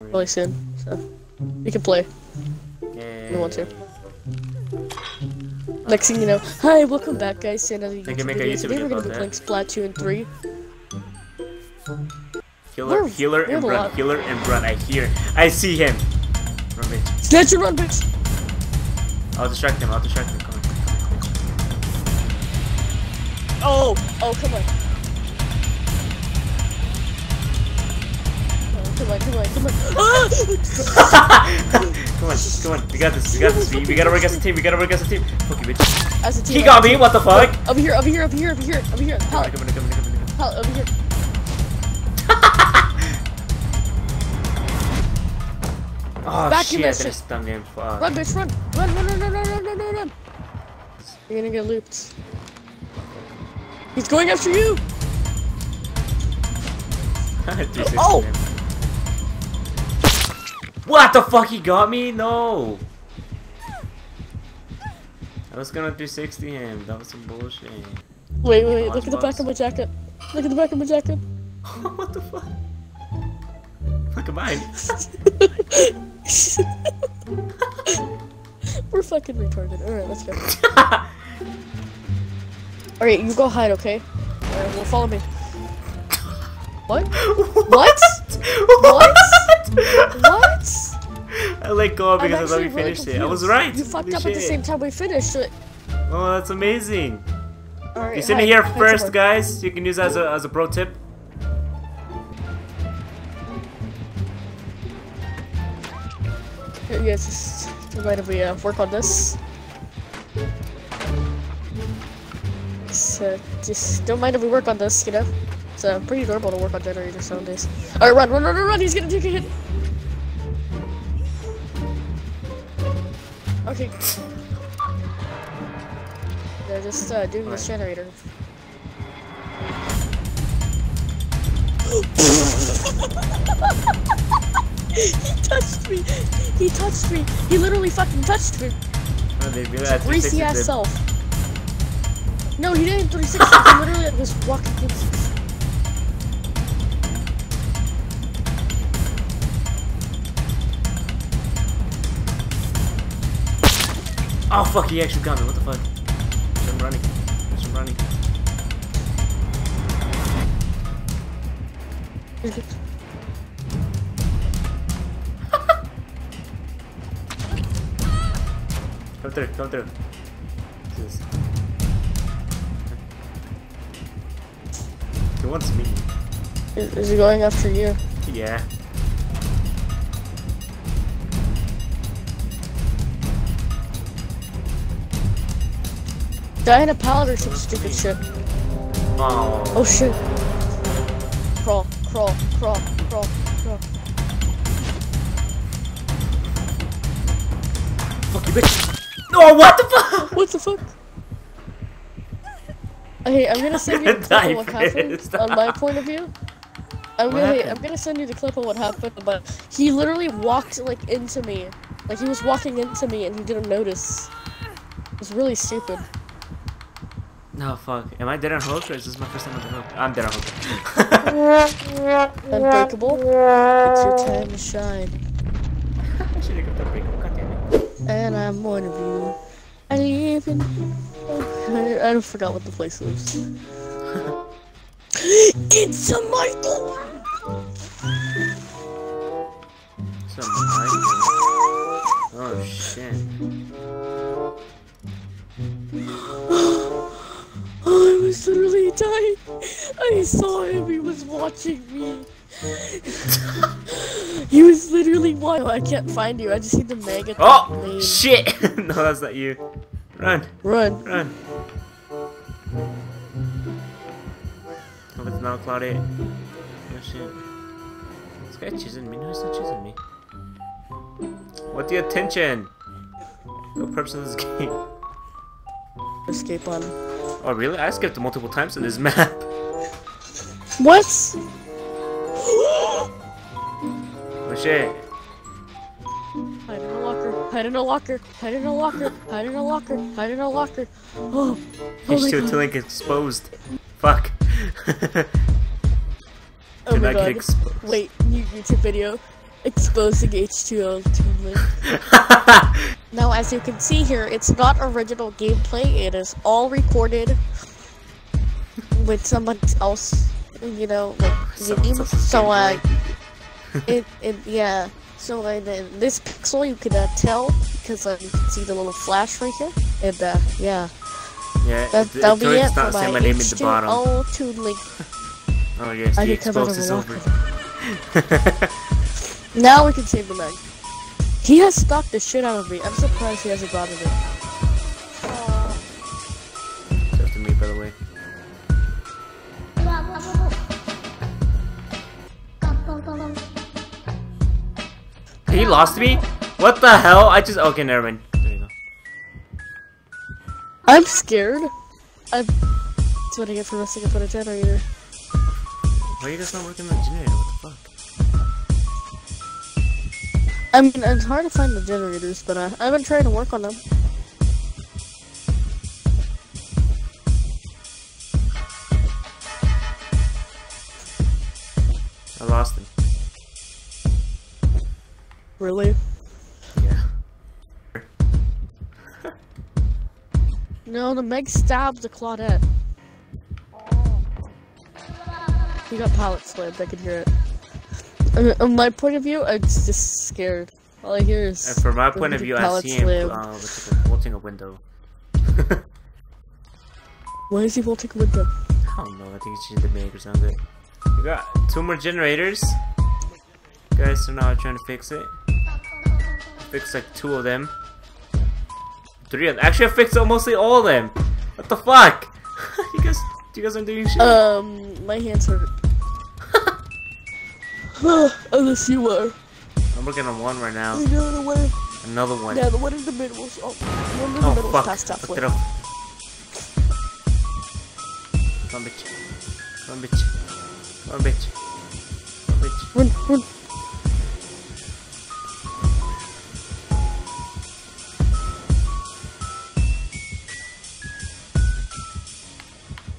really soon, so you can play. Yeah. You want to. Next thing you know, hi, welcome back, guys, to another can YouTube make a video. YouTube Today we're gonna be playing Splatoon 2 and 3. Healer, We're- healer, we're and a run. lot. Healer and run. I hear. I see him. Run, bitch. Snatch and run, bitch! I'll distract him. I'll distract him. Come on. Oh, oh, come on. Come on, come on, come on. Come on, come on. We got this. We got this. We, we gotta work as a team. We gotta work as a team. Fuck you, bitch. As a team, He got me. What the fuck? Over here, over here, over here, over here, over here. Pallet, come on, come on, come on, come on. pallet, over here. Oh Back shit! I just stunned him. Fuck. Run, bitch, run! Run, run, run, run, run, run, run, run, run! You're gonna get looped. He's going after you! 360 Oh! What the fuck? He got me? No. I was gonna 360 him. That was some bullshit. Wait, wait, wait, look at the back of my jacket. Look at the back of my jacket. what the fuck? Look at mine. We're fucking retarded. Alright, let's go. Alright, you go hide, okay? Alright, well, follow me. What? What? What? What? I let go because I thought we really finished it. I was right. You fucked up at the same time we finished it. Oh, that's amazing. Alright, You seen it hide. here first, guys. You can use as a as a pro tip. Yes, just don't mind if we uh, work on this. So, just don't mind if we work on this, you know? It's uh, pretty normal to work on generators nowadays. Alright, run, run, run, run, run! He's gonna take a hit! Okay. They're just uh, doing this generator. he touched me! He touched me! He literally fucking touched me! Oh, they really had Greasy ass self. No, he didn't 360. he literally was walking Oh fuck! He actually got me. What the fuck? I'm running. I'm running. Come through. Come through. Jesus. He wants me. Is, is he going after you? Yeah. Die in a pallet or some stupid shit. Oh. Oh shit. Crawl, crawl, crawl, crawl, crawl. Fuck you, bitch. No, what the fuck? What the fuck? Hey, I'm gonna send you the clip of what happened on my point of view. I'm gonna, hey. I'm gonna send you the clip of what happened, but he literally walked like into me, like he was walking into me and he didn't notice. It was really stupid. No, fuck. Am I dead on hook or is this my first time on the hook? I'm dead on hook. Unbreakable. It's your time to shine. I should've got that break. God damn it. And I'm one of you. I live in. I, I forgot what the place was. it's a Michael! So Michael. Oh shit. I saw him. He was watching me. he was literally wild. I can't find you. I just need the mega. Oh name. shit! no, that's not you. Run, Run. run. Oh, it's now Claudette. Oh shit. This guy choosing me? No, he's not choosing me. What the attention? No purpose of this game. Escape on. Oh really? I skipped multiple times in this map. What? Oh shit. Hide in a locker. Hide in a locker. Hide in a locker. Hide in a locker. Hide in a locker. Oh. Oh He's my too link exposed. Fuck. Oh my Did get god. exposed. Wait, new YouTube video. exposing H2O Toon Link. Now, as you can see here, it's not original gameplay. It is all recorded with someone else, you know, like game. So, uh, it, it, yeah. So, uh, in this pixel, you can uh, tell because uh, you can see the little flash right here, and uh, yeah, yeah, that, it, that'll be Jordan's it for not my saying my name in the bottom. H2O Toon Link. Oh yes, I the can come out of expose is over. Now we can save the man. He has stalked the shit out of me. I'm surprised he hasn't bothered it. Lost me? What the hell? I just okay, never mind. There you go. I'm scared. I'm. That's what I get for messing up on a generator. Why are you guys not working on the generator? What the fuck? I mean, it's hard to find the generators, but uh, I've been trying to work on them. Really? Yeah. No, the Meg stabbed the Claudette. He got pallet slammed. I could hear it. I mean, on my point of view, I'm just scared. All I hear is. And from my point of view, I see him slammed. uh, what's it called, vaulting a window. Why is he vaulting a window? I don't know, I think it's just the make or something. We got two more generators. Guys, so now I'm trying to fix it. Fix like two of them. Three of them. Actually, I fixed mostly all of them. What the fuck? you guys, you guys aren't doing shit. Um, my hands hurt. Unless you were. I'm working on one right now. The one. Another one. Yeah, the one in the middle was. Oh, the one in the oh middle fuck! was past halfway. it. Come on, bitch. Come on, bitch. Come on, bitch. Come on, bitch. Run, run.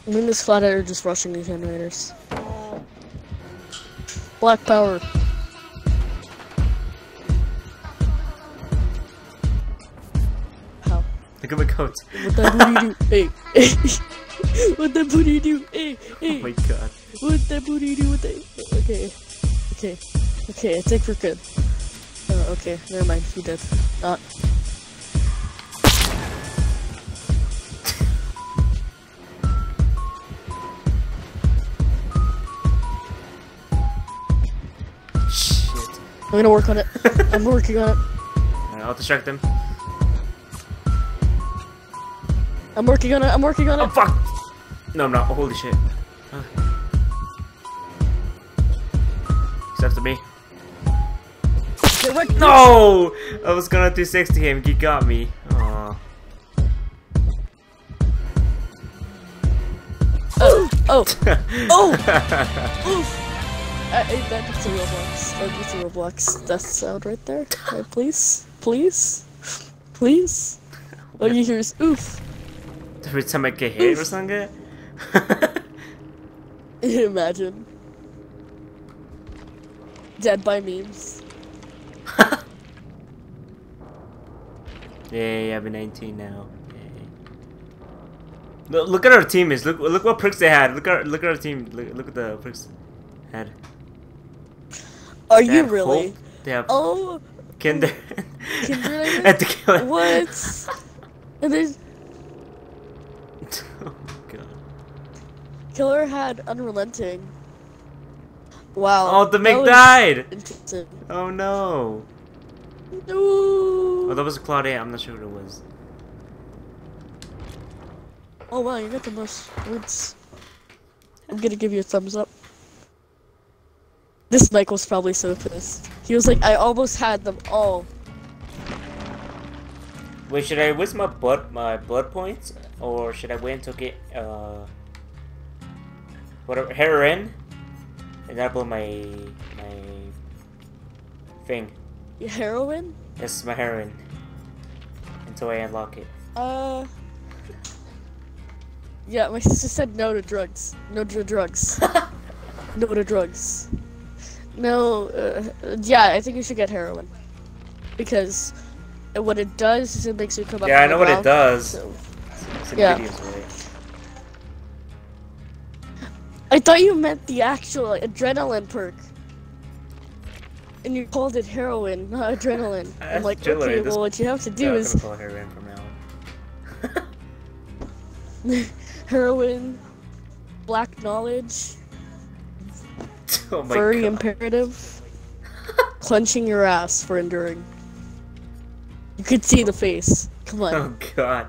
I mean, this flat are just rushing these generators. Black power. How? Look at my coat. What that booty do? Hey, hey. what that booty do? Hey, hey. Oh my god. What that booty do with the Okay. Okay. Okay, I think we're good. Oh, okay, never mind, he did. Not. I'm gonna work on it. I'm working on it. Alright, I'll distract them. I'm working on it. I'm working on it. Oh fuck! No, I'm not. Oh, holy shit. Uh. He's after me. No! I was gonna do 60 him. He got me. Aw. Oh, oh, oh! Oof! I, I, that gets a Roblox. That that's a Roblox death sound right there. Right, please? Please? Please? All you hear is oof. Every time I get hit or something? Imagine. Dead by memes. Yay, I've been 19 now. Yay. Look, look at our team is. Look look what perks they had. Look at look at our team. Look, look at the perks had. Are you really? Hope, they have Oh, Kinder. Kindergarten? and Tequila. what? And then oh god. Killer had Unrelenting. Wow. Oh, the was died! Oh no. No. Oh, that was a Claudia. I'm not sure what it was. Oh wow, you got the most words. I'm gonna give you a thumbs up. This Mike was probably so pissed. He was like, I almost had them all. Wait, should I waste my blood my blood points, or should I wait until get uh whatever heroin, and then upload my my thing? Heroin? Yes, my heroin until I unlock it. Uh. Yeah, my sister said no to drugs. No to drugs. no to drugs. No, uh, yeah, I think you should get heroin. Because what it does is it makes you come up Yeah, I know what it does. so- It's Yeah. I thought you meant the actual like, adrenaline perk. And you called it heroin, not adrenaline. I'm like, okay, this- well, what you have to do Yeah, I'm is gonna call her in from now heroin, black knowledge, oh very imperative, clenching your ass for enduring. You could see the face. Come on. Oh god.